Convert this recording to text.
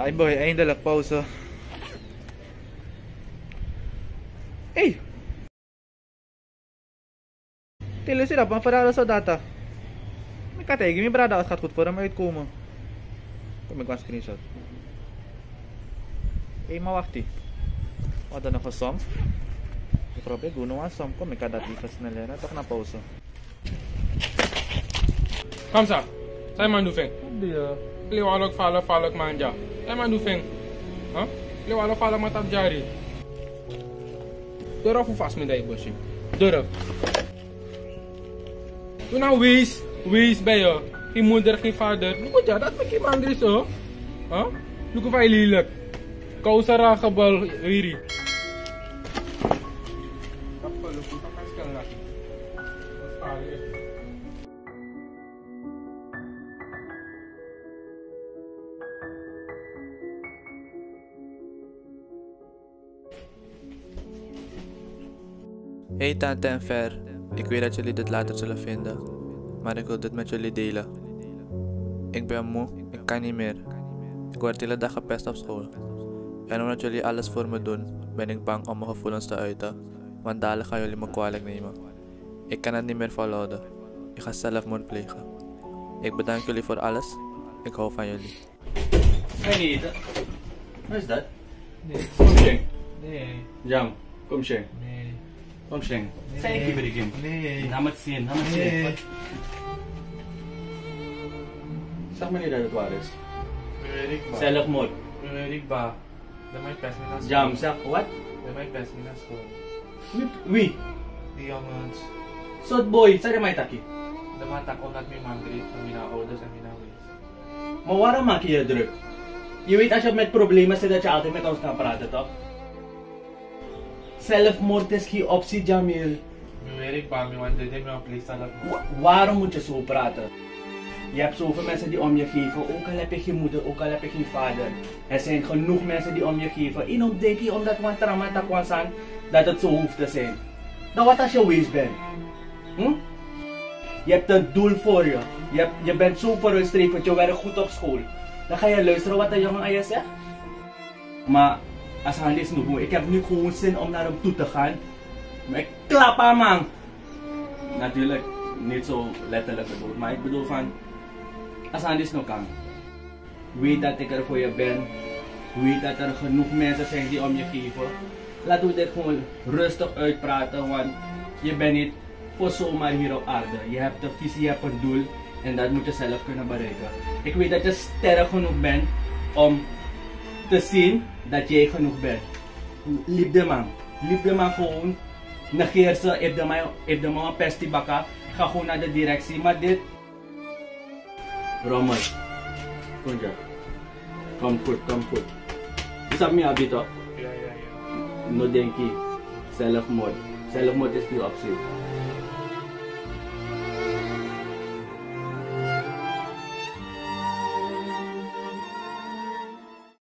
Ay boy, ayun dala pauso. Ei! Tele sira pang fără o data. Mi cate, e mi brada asta cut fără mai uit cum. Cum e cu screenshot. Ei mau afti. O dana é E probe guno som cum e ca dat ifas nelera, toc na pausă. Come, sir. tay mandu feng dia li walok falok falok manja. Tay mandu feng ha li walok falok matab jari. Dora fu fas mi dai boshi dora na wis wis bij je geen moeder geen lu ko jadat me kim andris oh lu ko fay lilak. Kau sara kabal riri. Hey tante en Ver, ik weet dat jullie dit later zullen vinden, maar ik wil dit met jullie delen. Ik ben moe, ik kan niet meer. Ik word de hele dag gepest op school. En omdat jullie alles voor me doen, ben ik bang om mijn gevoelens te uiten, want dadelijk gaan jullie me kwalijk nemen. Ik kan het niet meer volhouden. Ik ga zelfmoord plegen. Ik bedank jullie voor alles. Ik hou van jullie. Hey, dat... Wat is dat? Nee, Kom Sheng. nee, Jam, kom Sheng. nee, Om Sheng. Thank you. Give it again. Namaste. Namaste. Saan Manila Juarez? Maverick ba? Selok Mall. Maverick ba? Damay Pesminas. Jamsak. What? Damay Pesminas ko. We? Diamonds. Sod boy, saan damay taki? Damay tako nat may mandrit na minaorder sa minawis. Mawara makiya drip. Iwit asya met problema sa da cha ultimate house na parada to? Ba, mijn mandrit en mijn place zelf. Wa- waarom moet je zo praten? Je hebt zoveel mensen die om je geven, ook al heb je geen moeder, ook al heb je geen vader. Er zijn genoeg mensen die om je geven. Inom denk je omdat we trauma kwam zijn, dat het zo hoeft te zijn. Nou, wat als je wees bent? Hm? Je hebt een doel voor je. Je, hebt, je bent zo vooruitstrevend, je werkt goed op school. Dan ga je luisteren wat de jongen aan je zegt. Maar als nog ik heb nu gewoon zin om naar hem toe te gaan. Ik klap aan man. Natuurlijk niet zo letterlijk bedoeld, maar ik bedoel van, als hij is nog kan. Weet dat ik er voor je ben. Weet dat er genoeg mensen zijn die om je geven. Laten we dit gewoon rustig uitpraten, want je bent niet voor zomaar hier op aarde. Je hebt een visie, je hebt een doel en dat moet je zelf kunnen bereiken. Ik weet dat je sterk genoeg bent om te zien dat jij genoeg bent. Liep de man. Liep de man gewoon. Negeer ze, if de man, if de man pesti baka, ga gewoon naar de directie. Maar dit... Rommel. Kom ja. Kom goed, kom goed. Isap mi abi toch? Ja, ja, ja. No denki. Zelfmoord. Zelfmoord is die optie.